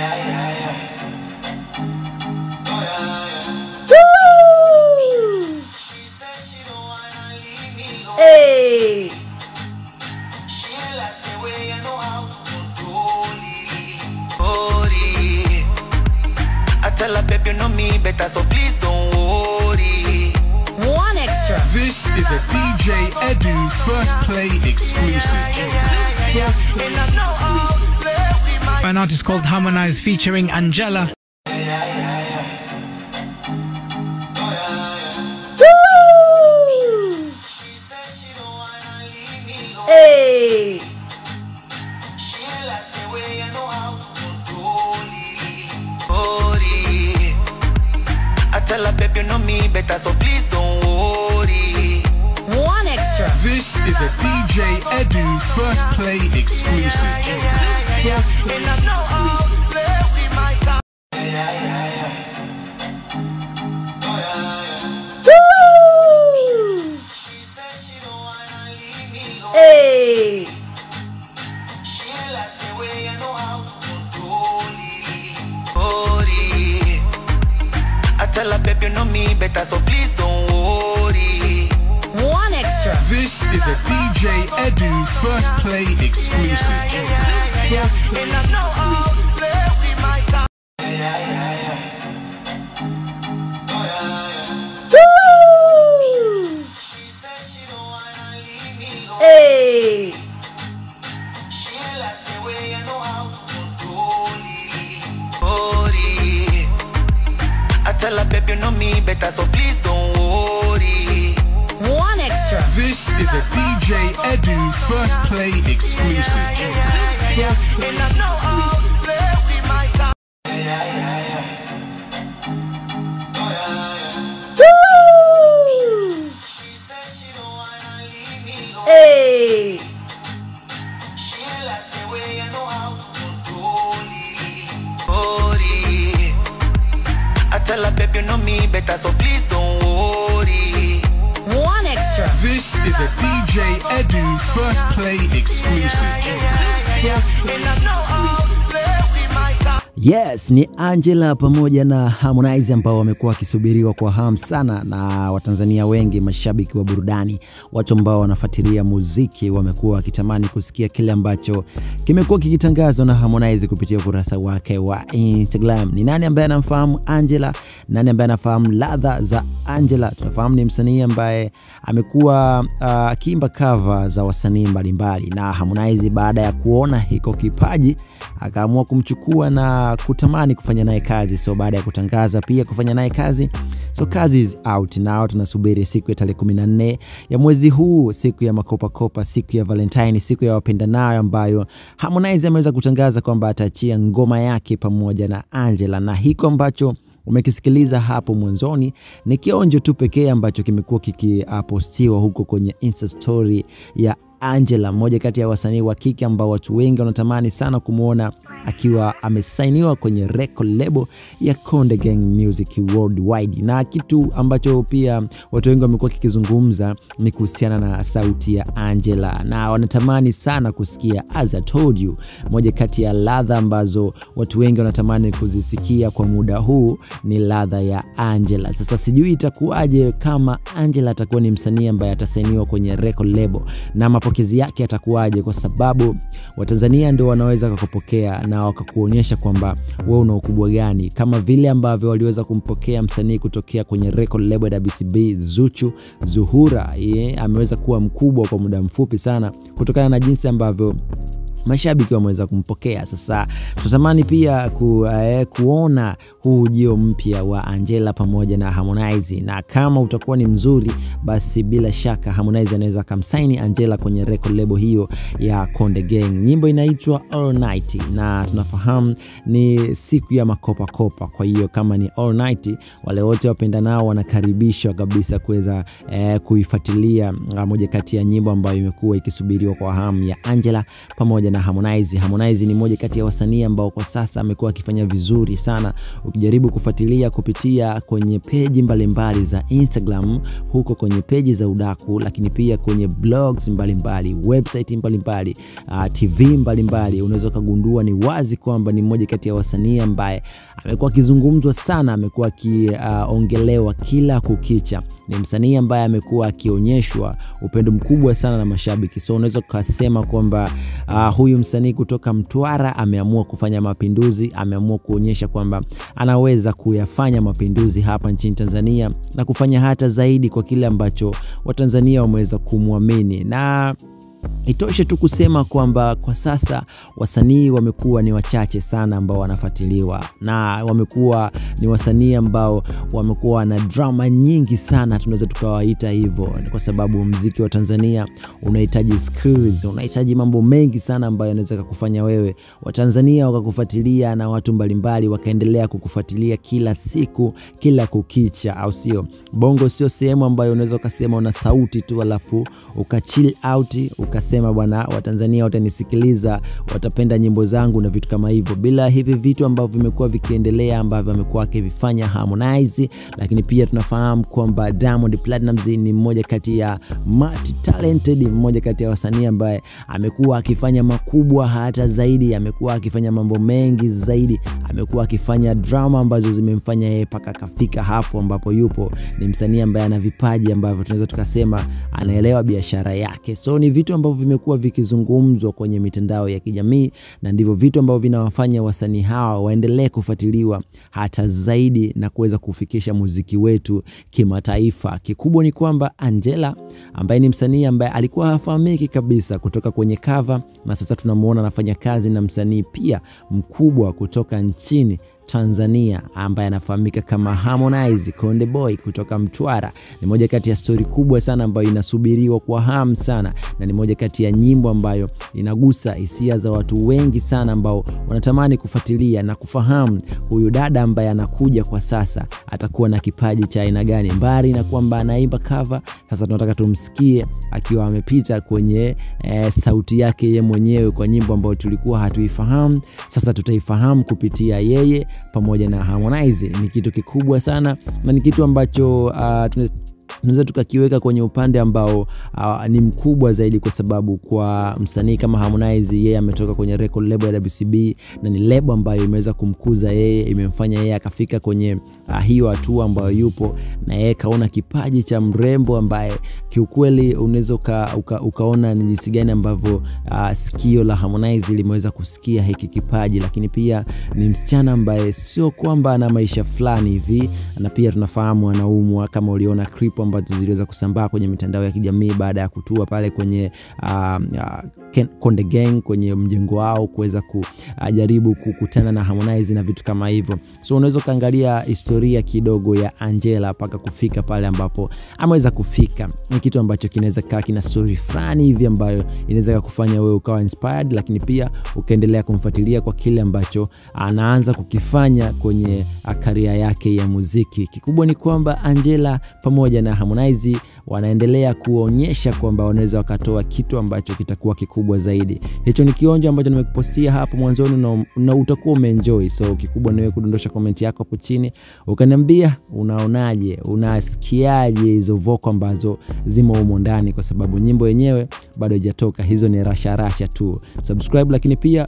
Oh, Woo! Hey! I tell her, babe, you know me better, so please don't worry. One extra. This is a DJ Edu First Play exclusive. First Play exclusive. An artist called Harmonize featuring Angela. Woo! Hey! I tell her, babe, you know me better, so please don't worry. One extra. This is a DJ Edu First Play exclusive. First Play exclusive. Is a DJ Edu First Play exclusive. First Play exclusive. Woo! Hey! I tell her, babe, you know me better, so please don't worry. One extra. This is a DJ Edu First Play exclusive. First Play exclusive. Woo! Hey! I tell her, babe, you know me better, so please don't worry. One extra. This is a DJ Edu First Play exclusive. First Play exclusive. Yes, ni Angela pamoja na Harmonize ambao wamekuwa wakisubiriwa kwa hamu sana na Watanzania wengi, mashabiki wa burudani, watu ambao wanafuatilia muziki wamekuwa wakitamani kusikia kile ambacho kimekuwa kikitangazwa na Harmonize kupitia ukurasa wake wa Instagram. Ni nani ambaye anamfahamu Angela? Nani ambaye anafahamu ladha za Angela? Tunafahamu ni msanii ambaye amekuwa akiimba akiimba cover za wasanii mbalimbali, na Harmonize baada ya kuona hiko kipaji akaamua kumchukua na kutamani kufanya naye kazi. So baada ya kutangaza pia kufanya naye kazi, so kazi is out now. Tunasubiri siku ya tarehe 14 ya mwezi huu, siku ya makopakopa, siku ya Valentine, siku ya wapendanayo, ambayo Harmonize ameweza kutangaza kwamba ataachia ngoma yake pamoja na Angela, na hiko ambacho umekisikiliza hapo mwanzoni ni kionjo tu pekee ambacho kimekuwa kikipostiwa huko kwenye Insta story ya Angela, mmoja kati ya wasanii wa kike ambao watu wengi wanatamani sana kumwona akiwa amesainiwa kwenye record label ya Konde Gang Music Worldwide, na kitu ambacho pia watu wengi wamekuwa kikizungumza ni kuhusiana na sauti ya Angela, na wanatamani sana kusikia As I Told You, moja kati ya ladha ambazo watu wengi wanatamani kuzisikia kwa muda huu ni ladha ya Angela. Sasa sijui itakuwaje kama Angela atakuwa ni msanii ambaye atasainiwa kwenye record label na mapokezi yake yatakuwaje, kwa sababu Watanzania ndio wanaweza kakupokea na wakakuonyesha kwamba wewe una ukubwa gani, kama vile ambavyo waliweza kumpokea msanii kutokea kwenye record label ya WCB Zuchu Zuhura. Yeah, ameweza kuwa mkubwa kwa muda mfupi sana kutokana na jinsi ambavyo mashabiki wameweza kumpokea. Sasa tunatamani pia ku, eh, kuona huu ujio mpya wa Angela pamoja na Harmonize, na kama utakuwa ni mzuri, basi bila shaka Harmonize anaweza akamsaini Angela kwenye record label hiyo ya Konde Gang. Nyimbo inaitwa All Night na tunafahamu ni siku ya makopakopa. Kwa hiyo kama ni All Night, wale wote wapenda nao wanakaribishwa kabisa kuweza eh, kuifuatilia ah, moja kati ya nyimbo ambayo imekuwa ikisubiriwa kwa hamu ya Angela pamoja na na Harmonize. Harmonize ni moja kati ya wasanii ambao kwa sasa amekuwa akifanya vizuri sana. Ukijaribu kufuatilia kupitia kwenye peji mbalimbali za Instagram, huko kwenye peji za udaku, lakini pia kwenye blogs mbalimbali, website mbalimbali, uh, TV mbalimbali, unaweza ukagundua ni wazi kwamba ni mmoja kati ya wasanii ambaye amekuwa akizungumzwa sana, amekuwa akiongelewa uh, kila kukicha. Ni msanii ambaye amekuwa akionyeshwa upendo mkubwa sana na mashabiki, so unaweza ukasema kwamba uh, huyu msanii kutoka Mtwara ameamua kufanya mapinduzi, ameamua kuonyesha kwamba anaweza kuyafanya mapinduzi hapa nchini Tanzania na kufanya hata zaidi kwa kile ambacho Watanzania wameweza kumwamini. Na Itoshe tu kusema kwamba kwa sasa wasanii wamekuwa ni wachache sana ambao wanafuatiliwa. Na wamekuwa ni wasanii ambao wamekuwa na drama nyingi sana, tunaweza tukawaita hivyo, kwa sababu mziki wa Tanzania unahitaji skills, unahitaji mambo mengi sana ambayo yanaweza kukufanya wewe. Watanzania wakakufuatilia na watu mbalimbali wakaendelea kukufuatilia kila siku, kila kukicha, au sio? Bongo sio sehemu ambayo unaweza ukasema una sauti tu alafu uka chill out ukasema bwana, Watanzania watanisikiliza, watapenda nyimbo zangu na vitu kama hivyo, bila hivi vitu ambavyo vimekuwa vikiendelea ambavyo amekuwa akivifanya Harmonize. Lakini pia tunafahamu kwamba Diamond Platnumz ni mmoja kati ya multi talented, mmoja kati ya wasanii ambaye amekuwa akifanya makubwa hata zaidi, amekuwa akifanya mambo mengi zaidi, amekuwa akifanya drama ambazo zimemfanya yeye paka kafika hapo ambapo yupo. Ni msanii ambaye ana vipaji ambavyo tunaweza tukasema anaelewa biashara yake, so ni vitu ambavyo vimekuwa vikizungumzwa kwenye mitandao ya kijamii na ndivyo vitu ambavyo vinawafanya wasanii hawa waendelee kufuatiliwa hata zaidi na kuweza kufikisha muziki wetu kimataifa. Kikubwa ni kwamba Angela ambaye ni msanii ambaye alikuwa hafahamiki kabisa kutoka kwenye cover, na sasa tunamuona anafanya kazi na msanii pia mkubwa kutoka nchini Tanzania ambaye anafahamika kama Harmonize Konde Boy kutoka Mtwara. Ni moja kati ya stori kubwa sana ambayo inasubiriwa kwa hamu sana, na ni moja kati ya nyimbo ambayo inagusa hisia za watu wengi sana ambao wanatamani kufuatilia na kufahamu huyu dada ambaye anakuja kwa sasa atakuwa na kipaji cha aina gani. Mbali na kwamba anaimba cover, sasa tunataka tumsikie akiwa amepita kwenye e, sauti yake ye mwenyewe kwa nyimbo ambayo tulikuwa hatuifahamu. Sasa tutaifahamu kupitia yeye pamoja na Harmonize. Ni kitu kikubwa sana na ni kitu ambacho uh, tunaweza tukakiweka kwenye upande ambao uh, ni mkubwa zaidi, kwa sababu kwa msanii kama Harmonize, yeye ametoka kwenye record label ya WCB na ni lebo ambayo imeweza kumkuza yeye, imemfanya yeye akafika kwenye uh, hiyo hatua ambayo yupo, na yeye kaona kipaji cha mrembo ambaye kiukweli unaweza uka, uka, ukaona ni jinsi gani ambavyo uh, sikio la Harmonize limeweza kusikia hiki kipaji, lakini pia ni msichana ambaye sio kwamba ana maisha fulani hivi, na pia tunafahamu anaumwa, kama uliona clip ambazo ziliweza kusambaa kwenye mitandao ya kijamii baada ya kutua pale kwenye uh, uh, Konde Gang kwenye mjengo wao kuweza kujaribu kukutana na Harmonize na vitu kama hivyo. So unaweza ukaangalia historia kidogo ya Angela mpaka kufika pale ambapo ameweza kufika. Ni kitu ambacho kinaweza kaa kina story fulani hivi ambayo inaweza kufanya wewe ukawa inspired, lakini pia ukaendelea kumfuatilia kwa kile ambacho anaanza kukifanya kwenye karia yake ya muziki. Kikubwa ni kwamba Angela pamoja na Harmonize wanaendelea kuonyesha kwamba wanaweza wakatoa kitu ambacho kitakuwa kikubwa zaidi. Hicho ni kionjo ambacho nimekupostia hapo mwanzoni na, na utakuwa umeenjoy. So kikubwa niwe kudondosha komenti yako hapo chini ukaniambia unaonaje, unasikiaje hizo voko ambazo zimo humo ndani, kwa sababu nyimbo yenyewe bado haijatoka. Hizo ni rasharasha tu. Subscribe, lakini pia